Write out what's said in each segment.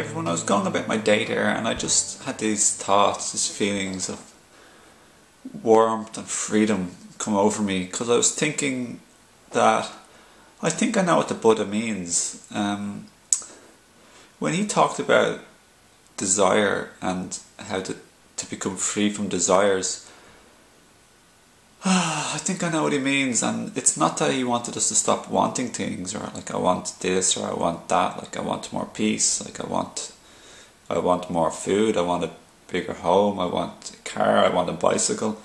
everyone. I was going about my day there, and I just had these thoughts, these feelings of warmth and freedom come over me because I was thinking that I think I know what the Buddha means. Um, when he talked about desire and how to, to become free from desires, I think I know what he means, and it's not that he wanted us to stop wanting things, or like I want this, or I want that, like I want more peace, like I want, I want more food, I want a bigger home, I want a car, I want a bicycle,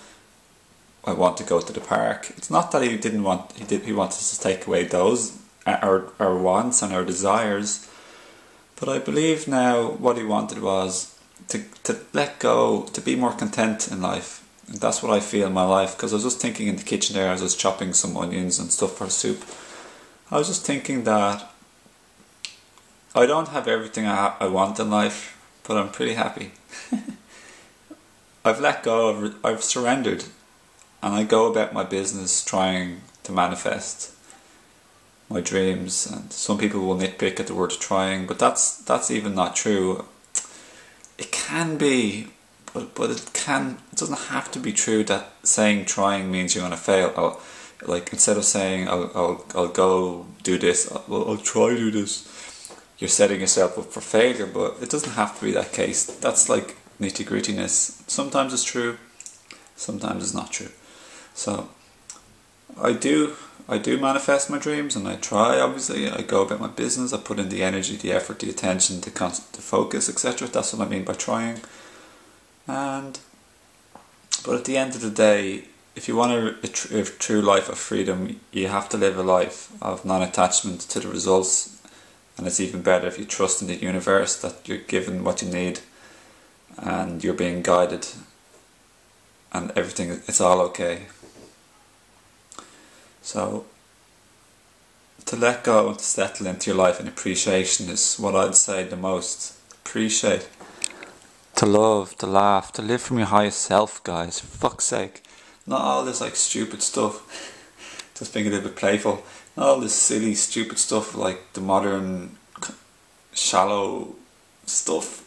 I want to go to the park. It's not that he didn't want, he did, he wanted us to take away those uh, our our wants and our desires, but I believe now what he wanted was to to let go, to be more content in life and that's what I feel in my life because I was just thinking in the kitchen there as I was chopping some onions and stuff for soup. I was just thinking that I don't have everything I, I want in life, but I'm pretty happy. I've let go, I've, I've surrendered, and I go about my business trying to manifest my dreams. And some people will nitpick at the word trying, but that's that's even not true. It can be but but it can it doesn't have to be true that saying trying means you're gonna fail. I'll, like instead of saying I'll I'll, I'll go do this, I'll, I'll try do this. You're setting yourself up for failure, but it doesn't have to be that case. That's like nitty grittiness. Sometimes it's true, sometimes it's not true. So I do I do manifest my dreams and I try obviously I go about my business I put in the energy the effort the attention the constant the focus etc that's what I mean by trying and but at the end of the day, if you want a, a, tr- a true life of freedom, you have to live a life of non-attachment to the results, and it's even better if you trust in the universe that you're given what you need, and you're being guided, and everything it's all okay. So to let go and to settle into your life and appreciation is what I'd say the most. Appreciate to love, to laugh, to live from your highest self, guys. For fuck's sake. Not all this like stupid stuff. Just being a little bit playful. Not all this silly, stupid stuff like the modern, shallow stuff.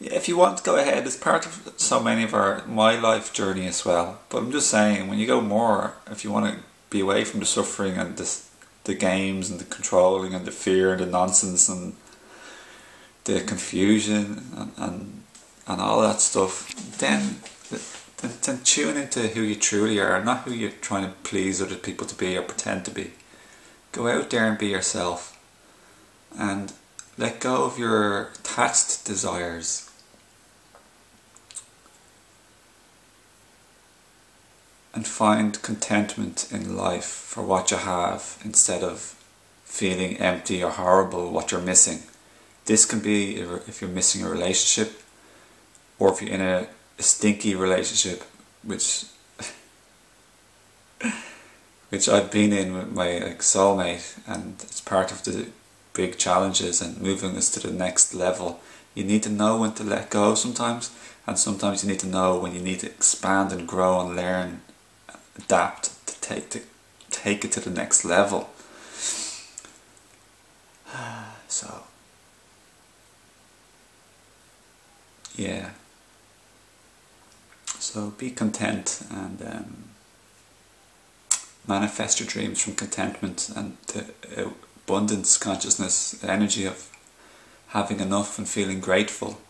If you want to go ahead, it's part of so many of our my life journey as well. But I'm just saying, when you go more, if you want to be away from the suffering and this, the games and the controlling and the fear and the nonsense and the confusion and, and and all that stuff, then, then, then tune into who you truly are, not who you're trying to please other people to be or pretend to be. Go out there and be yourself and let go of your attached desires. And find contentment in life for what you have instead of feeling empty or horrible what you're missing. This can be if you're missing a relationship, or if you're in a, a stinky relationship, which which I've been in with my like soulmate, and it's part of the big challenges and moving us to the next level. You need to know when to let go sometimes, and sometimes you need to know when you need to expand and grow and learn, adapt to take to take it to the next level. So, yeah. So be content and um, manifest your dreams from contentment and the abundance consciousness, the energy of having enough and feeling grateful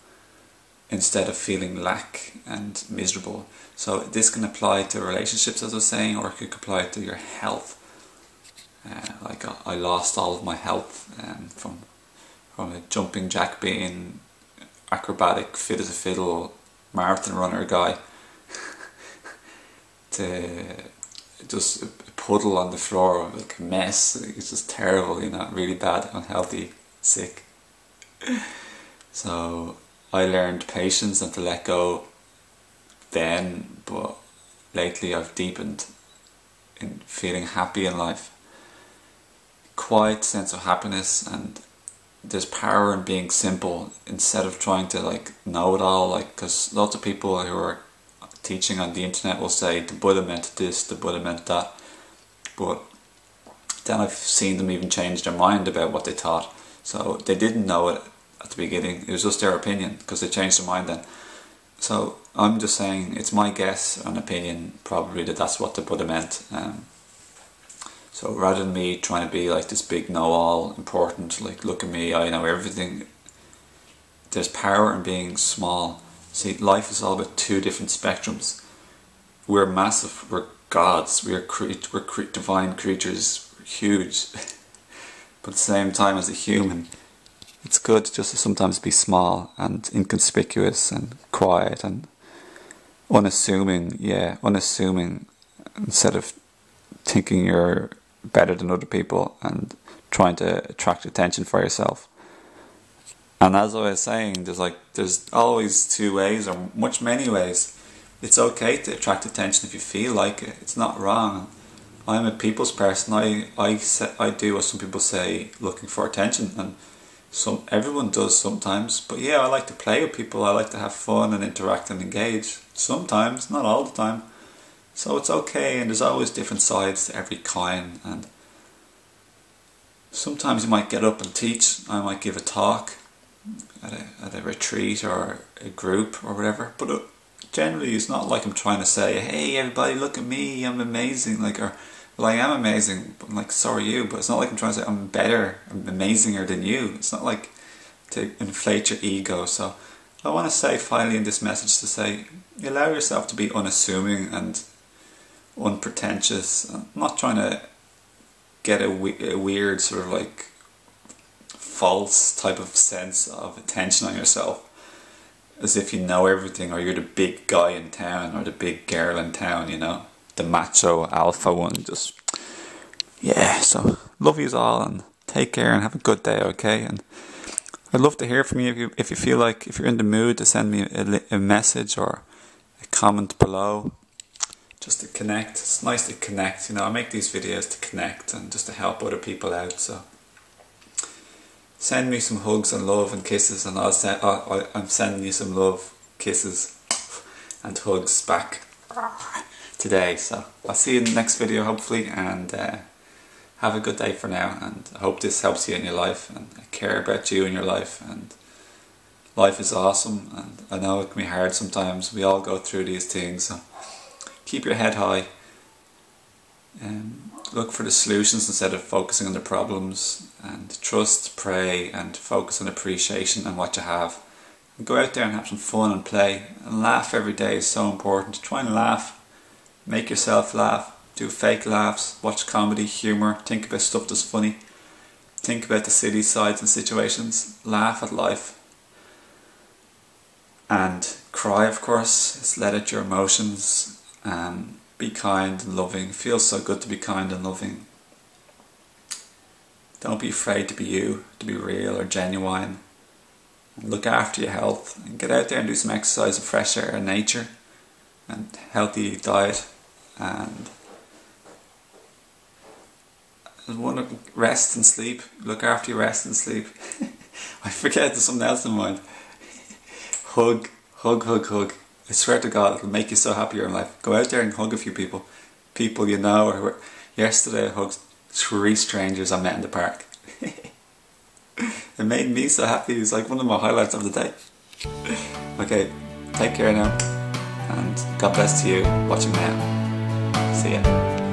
instead of feeling lack and miserable. So this can apply to relationships, as I was saying, or it could apply to your health. Uh, like I lost all of my health um, from from a jumping jack being acrobatic, fit as a fiddle, marathon runner guy to just a puddle on the floor, like a mess. It's just terrible, you know, really bad, unhealthy, sick. So I learned patience and to let go then, but lately I've deepened in feeling happy in life. Quiet sense of happiness and there's power in being simple instead of trying to like know it all like because lots of people who are teaching on the internet will say the Buddha meant this, the Buddha meant that. But then I've seen them even change their mind about what they taught. So they didn't know it at the beginning. It was just their opinion because they changed their mind then. So I'm just saying it's my guess and opinion probably that that's what the Buddha meant. Um, so rather than me trying to be like this big know-all, important, like look at me, I know everything. There's power in being small. See, life is all about two different spectrums. We're massive. We're gods. We're cre- we're cre- divine creatures. We're huge. but at the same time, as a human, it's good just to sometimes be small and inconspicuous and quiet and unassuming. Yeah, unassuming instead of thinking you're better than other people and trying to attract attention for yourself. And as I was saying, there's like there's always two ways or much many ways. It's okay to attract attention if you feel like it. It's not wrong. I'm a people's person. I I I do what some people say, looking for attention, and some everyone does sometimes. But yeah, I like to play with people. I like to have fun and interact and engage. Sometimes, not all the time. So it's okay, and there's always different sides to every coin. And sometimes you might get up and teach. I might give a talk at a at a retreat or a group or whatever. But it, generally, it's not like I'm trying to say, "Hey, everybody, look at me! I'm amazing!" Like or well, I am amazing, but I'm like, so are you. But it's not like I'm trying to say I'm better, I'm amazinger than you. It's not like to inflate your ego. So I want to say finally in this message to say, allow yourself to be unassuming and unpretentious. I'm not trying to get a, a weird sort of like false type of sense of attention on yourself as if you know everything or you're the big guy in town or the big girl in town, you know the macho alpha one. Just yeah. So love you all and take care and have a good day. Okay. And I'd love to hear from you if you if you feel like if you're in the mood to send me a, a message or a comment below. Just to connect. It's nice to connect. You know, I make these videos to connect and just to help other people out. So send me some hugs and love and kisses, and I'll send. I'm sending you some love, kisses, and hugs back today. So I'll see you in the next video hopefully and uh, have a good day for now and I hope this helps you in your life and I care about you in your life and life is awesome and I know it can be hard sometimes. We all go through these things so keep your head high and look for the solutions instead of focusing on the problems and trust, pray and focus on appreciation and what you have. And go out there and have some fun and play and laugh every day is so important. Try and laugh Make yourself laugh. Do fake laughs. Watch comedy, humour. Think about stuff that's funny. Think about the silly sides and situations. Laugh at life. And cry, of course. Just let out your emotions. Um, be kind and loving. Feels so good to be kind and loving. Don't be afraid to be you, to be real or genuine. look after your health and get out there and do some exercise and fresh air and nature and healthy diet and want to rest and sleep. Look after your rest and sleep. I forget there's something else in mind. hug, hug, hug, hug. I swear to God, it'll make you so happy in life. Go out there and hug a few people, people you know. Or yesterday, I hugged three strangers I met in the park. it made me so happy. It was like one of my highlights of the day. okay, take care now, and God bless to you watching now. See ya.